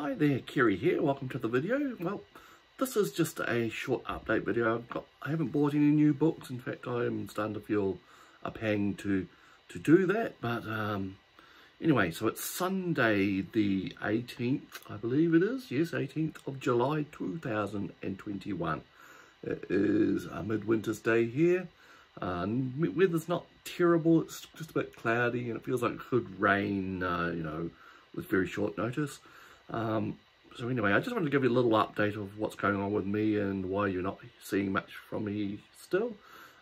Hi there, Kerry here. Welcome to the video. Well, this is just a short update video. I've got, I haven't bought any new books. In fact, I'm starting to feel a pang to to do that. But um, anyway, so it's Sunday the 18th, I believe it is. Yes, 18th of July 2021. It is a midwinter's day here. Uh, weather's not terrible. It's just a bit cloudy and it feels like it could rain, uh, you know, with very short notice. Um, so anyway, I just wanted to give you a little update of what's going on with me and why you're not seeing much from me still.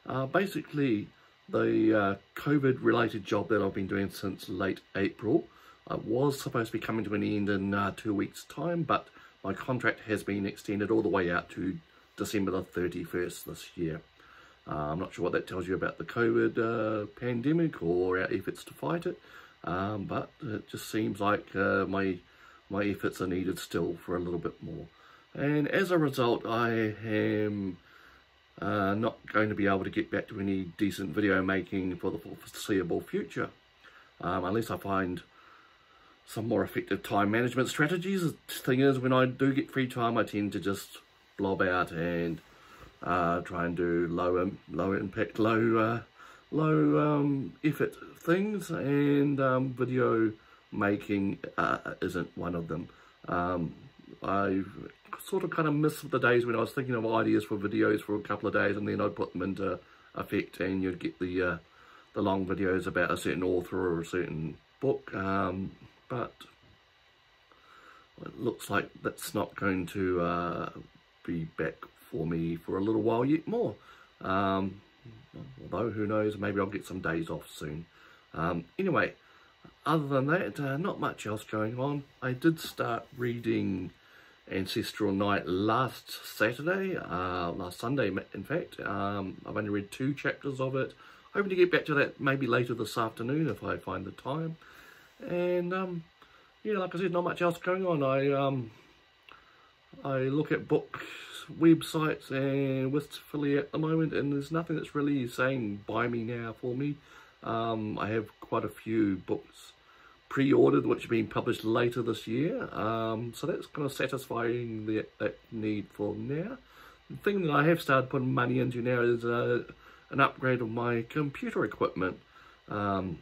Uh, basically, the uh, COVID-related job that I've been doing since late April uh, was supposed to be coming to an end in uh, two weeks' time, but my contract has been extended all the way out to December the 31st this year. Uh, I'm not sure what that tells you about the COVID uh, pandemic or our efforts to fight it, um, but it just seems like my my efforts are needed still for a little bit more. And as a result, I am uh, not going to be able to get back to any decent video making for the foreseeable future. Um, unless I find some more effective time management strategies. The thing is, when I do get free time, I tend to just blob out and uh, try and do low, low impact, low, uh, low um, effort things and um, video making uh, isn't one of them. Um, I sort of kind of miss the days when I was thinking of ideas for videos for a couple of days and then I'd put them into effect and you'd get the uh, the long videos about a certain author or a certain book. Um, but it looks like that's not going to uh, be back for me for a little while yet more. Um, although, who knows, maybe I'll get some days off soon. Um, anyway, other than that, uh, not much else going on. I did start reading Ancestral Night last Saturday, uh, last Sunday in fact. Um, I've only read two chapters of it. Hoping to get back to that maybe later this afternoon if I find the time. And um, yeah, like I said, not much else going on. I um, I look at books, websites and wistfully at the moment and there's nothing that's really saying buy me now for me. Um, I have quite a few books pre-ordered which are being published later this year. Um, so that's kind of satisfying the, that need for now. The thing that I have started putting money into now is uh, an upgrade of my computer equipment. Um,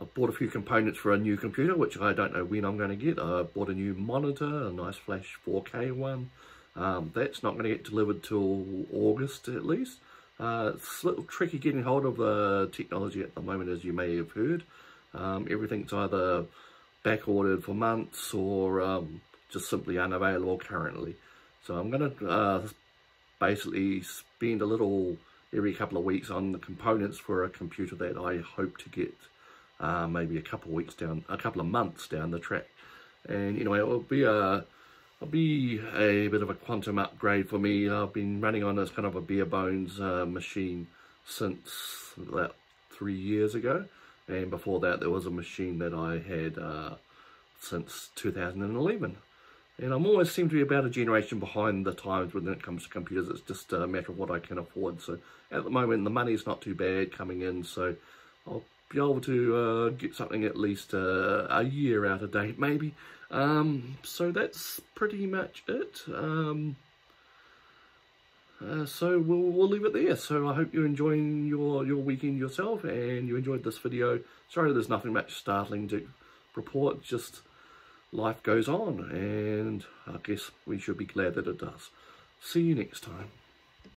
I've bought a few components for a new computer, which I don't know when I'm going to get. I bought a new monitor, a nice flash 4K one. Um, that's not going to get delivered till August at least. Uh, it's a little tricky getting hold of the technology at the moment, as you may have heard. Um, everything's either back ordered for months or um, just simply unavailable currently. So I'm going to uh, basically spend a little every couple of weeks on the components for a computer that I hope to get uh, maybe a couple of weeks down, a couple of months down the track. And anyway, it will be a It'll be a bit of a quantum upgrade for me. I've been running on this kind of a bare bones uh, machine since about three years ago. And before that, there was a machine that I had uh, since 2011. And I'm always seem to be about a generation behind the times when it comes to computers. It's just a matter of what I can afford. So at the moment, the money's not too bad coming in. So I'll be able to uh, get something at least uh, a year out of date, maybe. Um, so that's pretty much it. Um, uh, so we'll, we'll leave it there. So I hope you're enjoying your, your weekend yourself and you enjoyed this video. Sorry there's nothing much startling to report, just life goes on and I guess we should be glad that it does. See you next time.